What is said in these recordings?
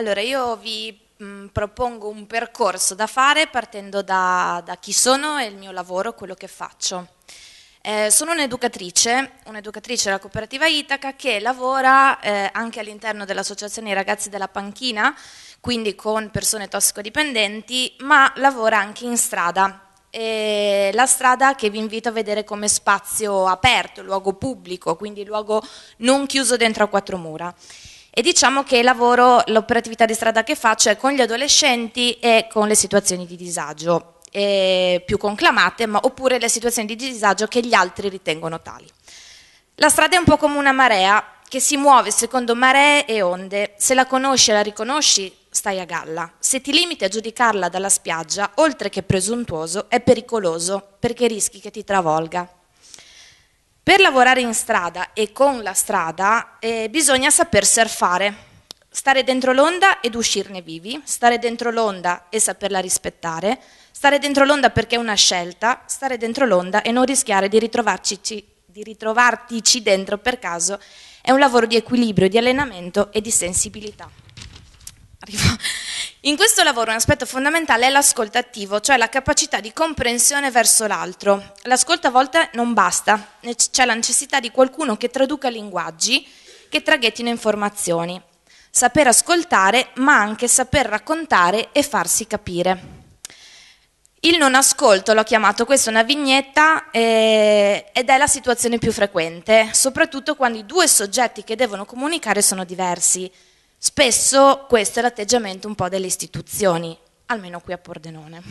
Allora, io vi mh, propongo un percorso da fare partendo da, da, chi sono e il mio lavoro, quello che faccio. Eh, sono un'educatrice, un'educatrice della cooperativa Itaca che lavora eh, anche all'interno dell'associazione I ragazzi della panchina, quindi con persone tossicodipendenti, ma lavora anche in strada. E la strada che vi invito a vedere come spazio aperto, luogo pubblico, quindi luogo non chiuso dentro a quattro mura. E diciamo che lavoro, l'operatività di strada che faccio è con gli adolescenti e con le situazioni di disagio, eh, più conclamate, ma, oppure le situazioni di disagio che gli altri ritengono tali. La strada è un po' come una marea che si muove secondo maree e onde. Se la conosci e la riconosci, stai a galla. Se ti limiti a giudicarla dalla spiaggia, oltre che presuntuoso, è pericoloso perché rischi che ti travolga. Per lavorare in strada e con la strada eh, bisogna saper surfare, stare dentro l'onda ed uscirne vivi, stare dentro l'onda e saperla rispettare, stare dentro l'onda perché è una scelta, stare dentro l'onda e non rischiare di, di ritrovartici dentro per caso. È un lavoro di equilibrio, di allenamento e di sensibilità. Arrivo. In questo lavoro un aspetto fondamentale è l'ascolto attivo, cioè la capacità di comprensione verso l'altro. L'ascolto a volte non basta, c'è la necessità di qualcuno che traduca linguaggi, che traghettino informazioni. Saper ascoltare, ma anche saper raccontare e farsi capire. Il non ascolto, l'ho chiamato questa una vignetta, eh, ed è la situazione più frequente, soprattutto quando i due soggetti che devono comunicare sono diversi. Spesso questo è l'atteggiamento un po' delle istituzioni, almeno qui a Pordenone.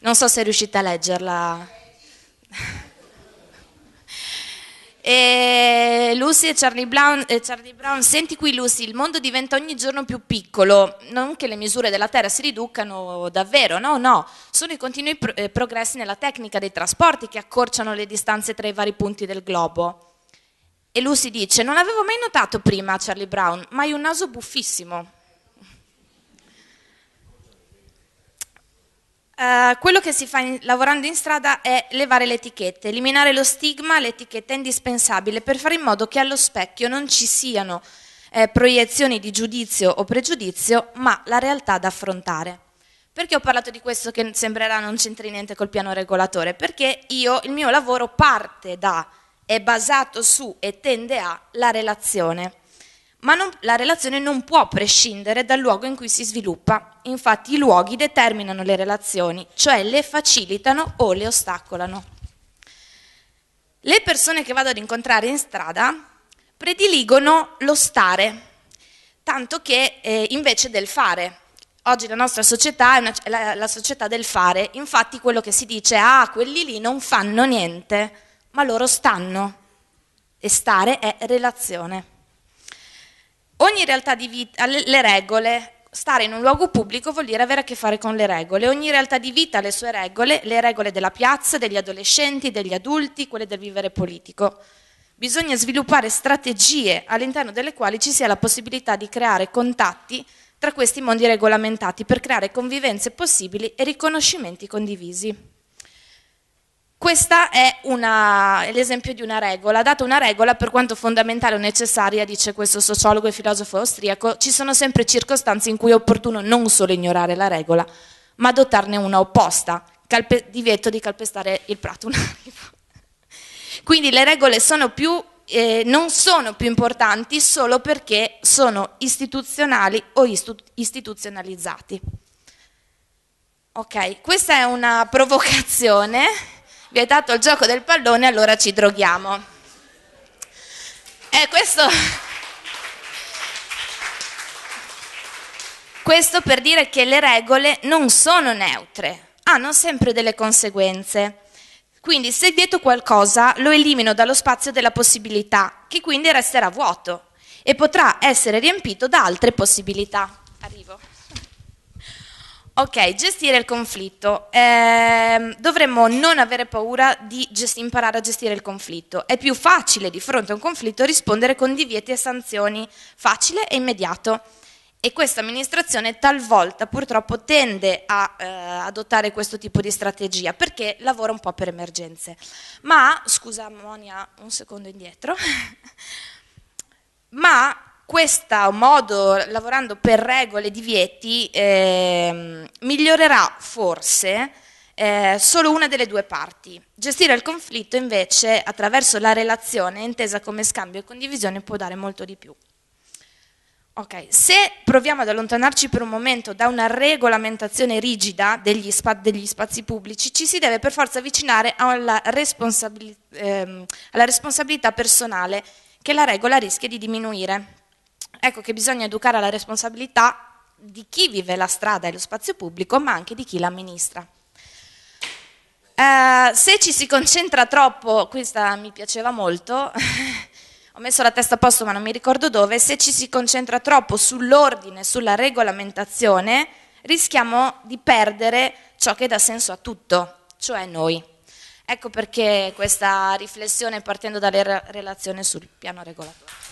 Non so se riuscite a leggerla. E Lucy e Charlie Brown, eh, Charlie Brown, senti qui Lucy, il mondo diventa ogni giorno più piccolo, non che le misure della Terra si riducano davvero, no, no, sono i continui eh, progressi nella tecnica dei trasporti che accorciano le distanze tra i vari punti del globo. E Lucy dice, non l'avevo mai notato prima Charlie Brown, ma hai un naso buffissimo. Uh, quello che si fa in, lavorando in strada è levare le etichette, eliminare lo stigma, l'etichetta è indispensabile per fare in modo che allo specchio non ci siano eh, proiezioni di giudizio o pregiudizio, ma la realtà da affrontare. Perché ho parlato di questo che sembrerà non c'entri niente col piano regolatore? Perché io, il mio lavoro parte da è basato su e tende a la relazione. Ma non, la relazione non può prescindere dal luogo in cui si sviluppa. Infatti i luoghi determinano le relazioni, cioè le facilitano o le ostacolano. Le persone che vado ad incontrare in strada prediligono lo stare, tanto che eh, invece del fare. Oggi la nostra società è, una, la, la società del fare, infatti quello che si dice ah, quelli lì non fanno niente ma loro stanno. E stare è relazione. Ogni realtà di vita, le regole, stare in un luogo pubblico vuol dire avere a che fare con le regole. Ogni realtà di vita ha le sue regole, le regole della piazza, degli adolescenti, degli adulti, quelle del vivere politico. Bisogna sviluppare strategie all'interno delle quali ci sia la possibilità di creare contatti tra questi mondi regolamentati per creare convivenze possibili e riconoscimenti condivisi. Questa è, una, l'esempio di una regola. Data una regola, per quanto fondamentale o necessaria, dice questo sociologo e filosofo austriaco, ci sono sempre circostanze in cui è opportuno non solo ignorare la regola, ma adottarne una opposta, calpe- divieto di calpestare il prato. Quindi le regole sono più, eh, non sono più importanti solo perché sono istituzionali o istu- istituzionalizzati. Ok, questa è una provocazione vietato il gioco del pallone, allora ci droghiamo. E questo, questo per dire che le regole non sono neutre, hanno sempre delle conseguenze. Quindi se vieto qualcosa lo elimino dallo spazio della possibilità, che quindi resterà vuoto e potrà essere riempito da altre possibilità. Arrivo. Ok, gestire il conflitto. Eh, dovremmo non avere paura di gest- imparare a gestire il conflitto. È più facile di fronte a un conflitto rispondere con divieti e sanzioni, facile e immediato. E questa amministrazione talvolta purtroppo tende a eh, adottare questo tipo di strategia perché lavora un po' per emergenze. Ma, scusa Monia, un secondo indietro, ma questo modo, lavorando per regole, divieti, eh, migliorerà forse eh, solo una delle due parti. Gestire il conflitto invece attraverso la relazione intesa come scambio e condivisione può dare molto di più. Ok, se proviamo ad allontanarci per un momento da una regolamentazione rigida degli, spa degli spazi pubblici, ci si deve per forza avvicinare alla, responsabili ehm, alla responsabilità personale che la regola rischia di diminuire. Ecco che bisogna educare alla responsabilità di chi vive la strada e lo spazio pubblico, ma anche di chi l'amministra. Eh, se ci si concentra troppo, questa mi piaceva molto, ho messo la testa a posto ma non mi ricordo dove, se ci si concentra troppo sull'ordine, sulla regolamentazione, rischiamo di perdere ciò che dà senso a tutto, cioè noi. Ecco perché questa riflessione partendo dalle relazioni sul piano regolatore.